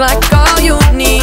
like all you need.